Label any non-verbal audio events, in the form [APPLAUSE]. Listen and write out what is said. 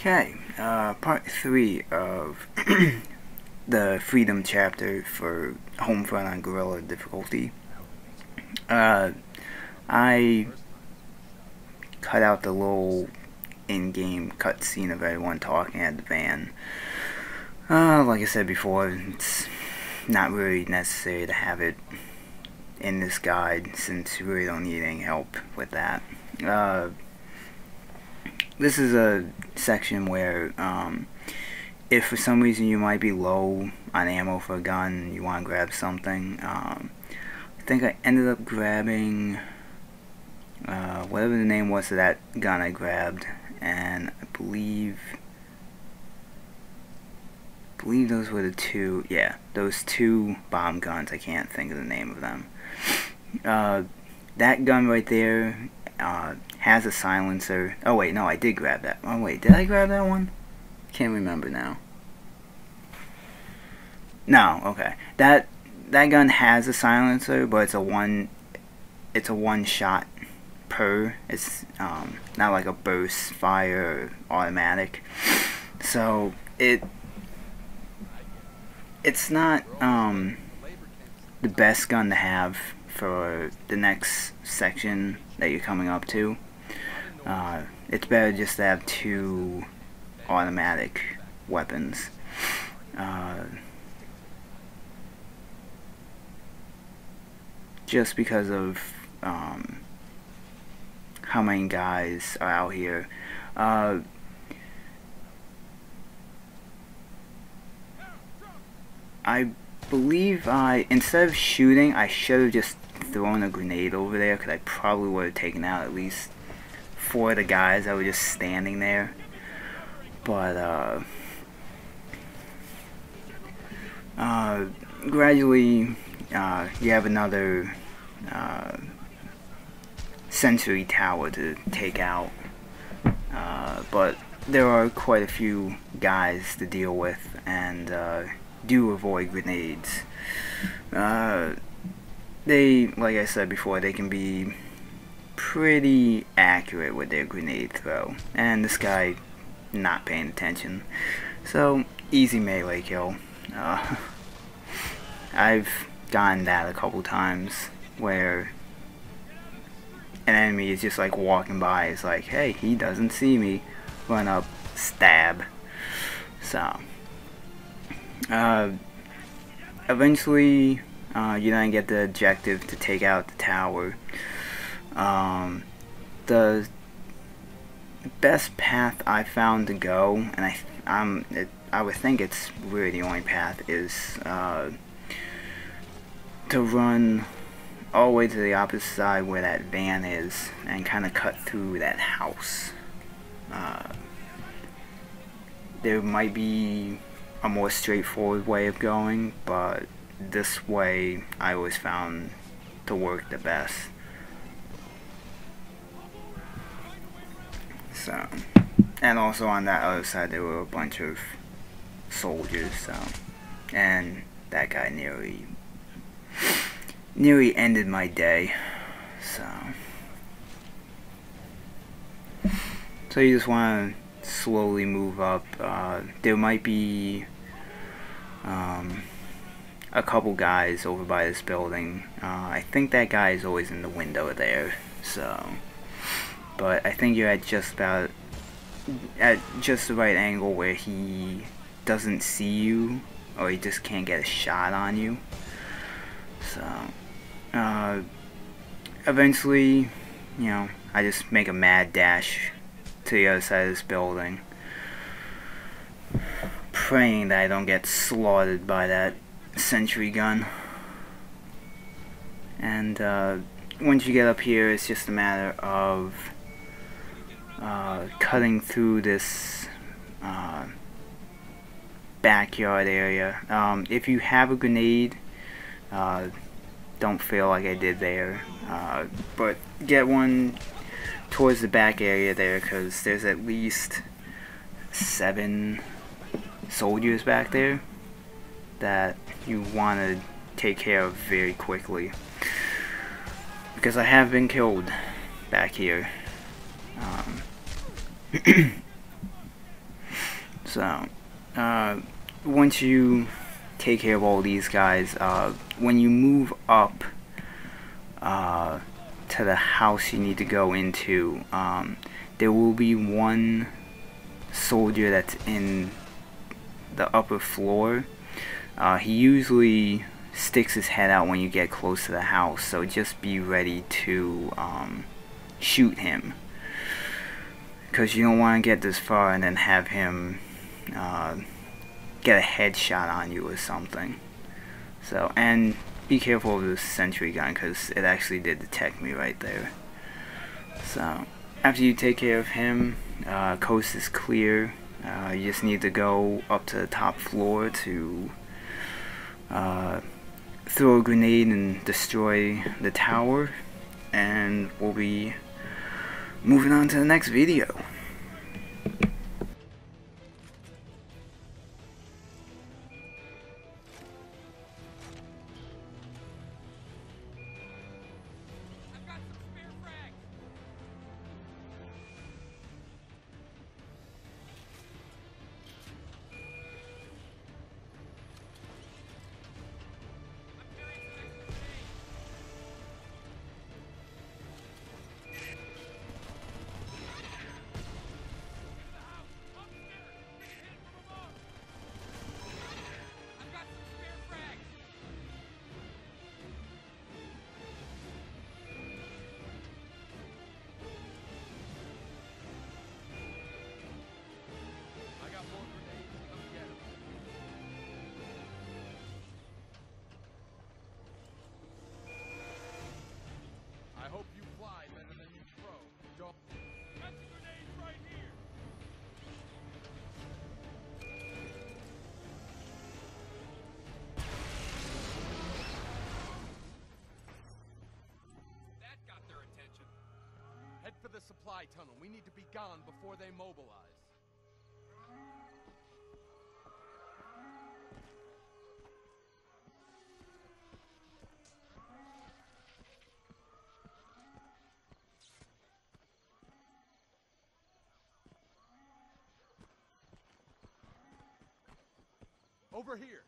Okay, uh, part three of [CLEARS THROAT] the Freedom chapter for Homefront on Guerrilla difficulty. Uh, I cut out the little in-game cutscene of everyone talking at the van. Uh, like I said before, it's not really necessary to have it in this guide since you really don't need any help with that. This is a section where um, if for some reason you might be low on ammo for a gun, you want to grab something. Um, I think I ended up grabbing uh, whatever the name was of that gun I grabbed, and I believe I believe those were the two, yeah, those two bomb guns. I can't think of the name of them. Uh, that gun right there uh, has a silencer. Oh wait, no, I did grab that. Oh wait, did I grab that one? Can't remember now. No, okay. That that gun has a silencer, but it's a one it's a one shot per. It's um, not like a burst fire automatic. So it it's not um, the best gun to have for the next section that you're coming up to. Uh, it's better just to have two automatic weapons. Uh, just because of um, how many guys are out here. Uh, I believe I, instead of shooting, I should have just thrown a grenade over there because I probably would have taken out at least four of the guys that were just standing there. But, uh, uh, gradually, uh, you have another, uh, sentry tower to take out. Uh, but there are quite a few guys to deal with, and, uh, do avoid grenades. They, like I said before, they can be pretty accurate with their grenade throw. And this guy not paying attention. So, easy melee kill. Uh, [LAUGHS] I've gotten that a couple times where an enemy is just like walking by. It's like, hey, he doesn't see me. Run up, stab. So, uh, eventually, uh, you don't get the objective to take out the tower. Um, the best path I found to go, and I, I'm, it, I would think it's really the only path, is uh, to run all the way to the opposite side where that van is, and kind of cut through that house. Uh, there might be a more straightforward way of going, but this way I always found to work the best. So, and also on that other side there were a bunch of soldiers, so, and that guy nearly, nearly ended my day, so. So you just want to slowly move up. Uh, there might be um, a couple guys over by this building. Uh, I think that guy is always in the window there. So, but I think you're at just about at just the right angle where he doesn't see you, or he just can't get a shot on you. So, uh, eventually, you know, I just make a mad dash to the other side of this building praying that I don't get slaughtered by that sentry gun. And uh, once you get up here, it's just a matter of uh, cutting through this uh, backyard area. Um, if you have a grenade, uh, don't feel like I did there. Uh, but get one towards the back area there because there's at least seven soldiers back there that you want to take care of very quickly. Because I have been killed back here. Um, [CLEARS THROAT] So, uh, once you take care of all these guys, uh, when you move up uh, to the house you need to go into, um, there will be one soldier that's in the upper floor. Uh, he usually sticks his head out when you get close to the house, so just be ready to um, shoot him. Because you don't want to get this far and then have him uh, get a headshot on you or something. So, and be careful of the sentry gun because it actually did detect me right there. So, after you take care of him, uh, coast is clear. Uh, you just need to go up to the top floor to uh, throw a grenade and destroy the tower and we'll be moving on to the next video. Supply tunnel. We need to be gone before they mobilize. Over here.